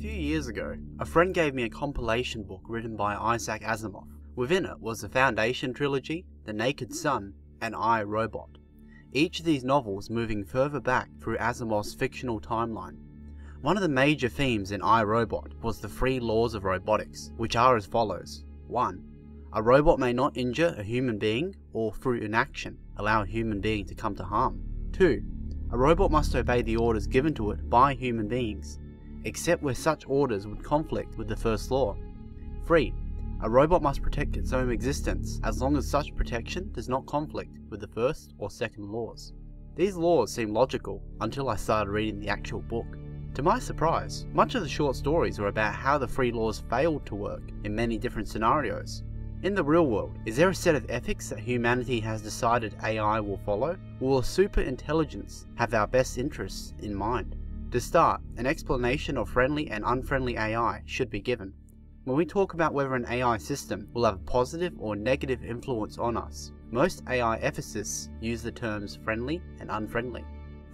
few years ago, a friend gave me a compilation book written by Isaac Asimov. Within it was the Foundation trilogy, The Naked Sun, and I, Robot. Each of these novels moving further back through Asimov's fictional timeline. One of the major themes in I, Robot was the three laws of robotics, which are as follows. 1. A robot may not injure a human being or through inaction allow a human being to come to harm. 2. A robot must obey the orders given to it by human beings, except where such orders would conflict with the first law. 3. A robot must protect its own existence as long as such protection does not conflict with the first or second laws. These laws seem logical until I started reading the actual book. To my surprise, much of the short stories were about how the three laws failed to work in many different scenarios. In the real world, is there a set of ethics that humanity has decided AI will follow? Will a super intelligence have our best interests in mind? To start, an explanation of friendly and unfriendly AI should be given. When we talk about whether an AI system will have a positive or negative influence on us, most AI ethicists use the terms friendly and unfriendly.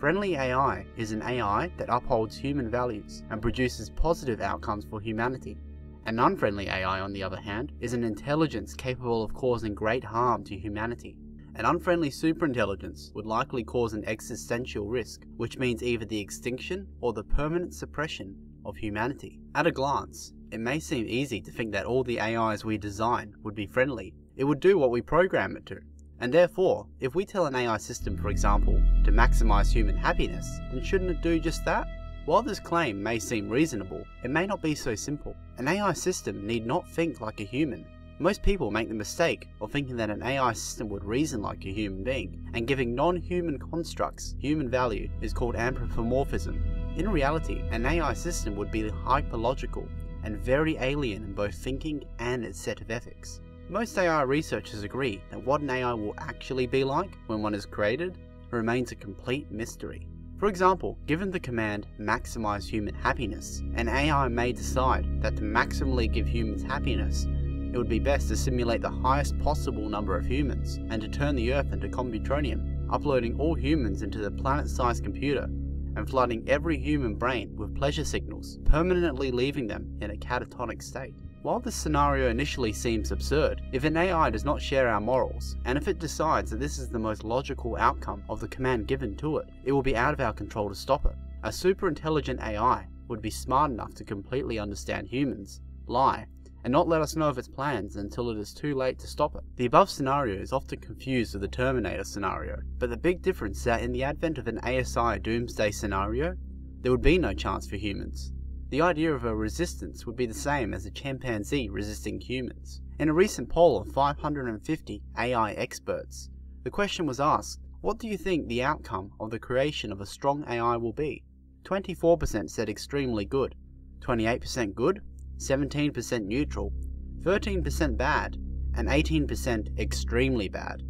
Friendly AI is an AI that upholds human values and produces positive outcomes for humanity. An unfriendly AI, on the other hand, is an intelligence capable of causing great harm to humanity. An unfriendly superintelligence would likely cause an existential risk, which means either the extinction or the permanent suppression of humanity. At a glance, it may seem easy to think that all the AIs we design would be friendly. It would do what we program it to. And therefore, if we tell an AI system, for example, to maximize human happiness, then shouldn't it do just that? While this claim may seem reasonable, it may not be so simple. An AI system need not think like a human. Most people make the mistake of thinking that an AI system would reason like a human being, and giving non-human constructs human value is called anthropomorphism. In reality, an AI system would be hyperlogical and very alien in both thinking and its set of ethics. Most AI researchers agree that what an AI will actually be like when one is created remains a complete mystery. For example, given the command maximize human happiness, an AI may decide that to maximally give humans happiness, it would be best to simulate the highest possible number of humans and to turn the Earth into Computronium, uploading all humans into the planet-sized computer and flooding every human brain with pleasure signals, permanently leaving them in a catatonic state. While this scenario initially seems absurd, if an AI does not share our morals, and if it decides that this is the most logical outcome of the command given to it, it will be out of our control to stop it. A super intelligent AI would be smart enough to completely understand humans, lie, and not let us know of its plans until it is too late to stop it. The above scenario is often confused with the Terminator scenario, but the big difference is that in the advent of an ASI doomsday scenario, there would be no chance for humans. The idea of a resistance would be the same as a chimpanzee resisting humans. In a recent poll of 550 AI experts, the question was asked, what do you think the outcome of the creation of a strong AI will be? 24% said extremely good, 28% good, 17% neutral, 13% bad, and 18% extremely bad,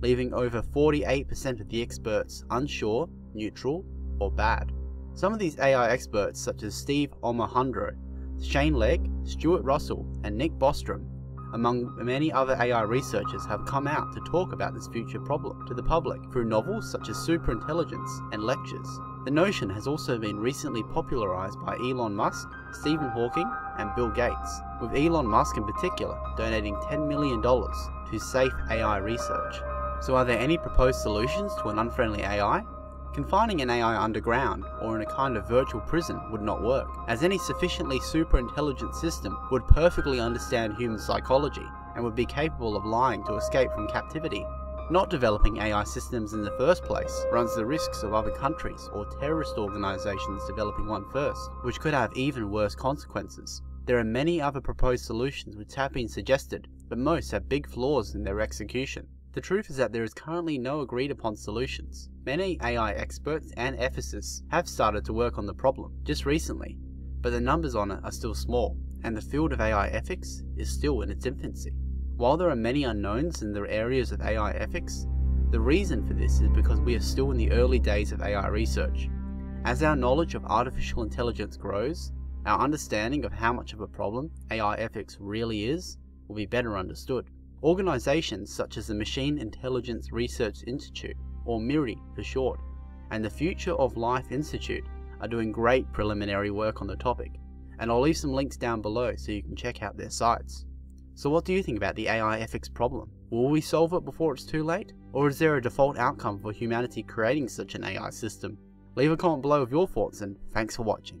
leaving over 48% of the experts unsure, neutral, or bad. Some of these AI experts such as Steve Omohundro, Shane Legg, Stuart Russell, and Nick Bostrom, among many other AI researchers have come out to talk about this future problem to the public through novels such as Superintelligence and lectures. The notion has also been recently popularized by Elon Musk, Stephen Hawking, and Bill Gates, with Elon Musk in particular donating $10 million to safe AI research. So are there any proposed solutions to an unfriendly AI? Confining an AI underground or in a kind of virtual prison would not work, as any sufficiently super intelligent system would perfectly understand human psychology and would be capable of lying to escape from captivity. Not developing AI systems in the first place runs the risks of other countries or terrorist organizations developing one first, which could have even worse consequences. There are many other proposed solutions which have been suggested, but most have big flaws in their execution. The truth is that there is currently no agreed upon solutions. Many AI experts and ethicists have started to work on the problem just recently, but the numbers on it are still small, and the field of AI ethics is still in its infancy. While there are many unknowns in the areas of AI ethics, the reason for this is because we are still in the early days of AI research. As our knowledge of artificial intelligence grows, our understanding of how much of a problem AI ethics really is will be better understood. Organizations such as the Machine Intelligence Research Institute, or MIRI for short, and the Future of Life Institute are doing great preliminary work on the topic, and I'll leave some links down below so you can check out their sites. So what do you think about the AI ethics problem? Will we solve it before it's too late? Or is there a default outcome for humanity creating such an AI system? Leave a comment below with your thoughts and thanks for watching.